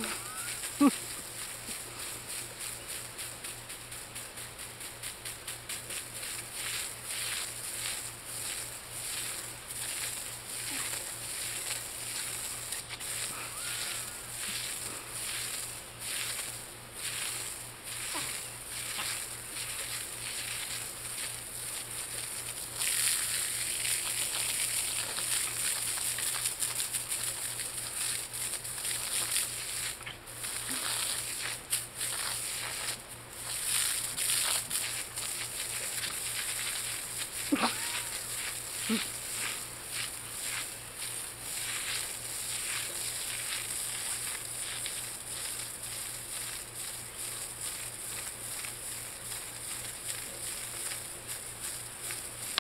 assim.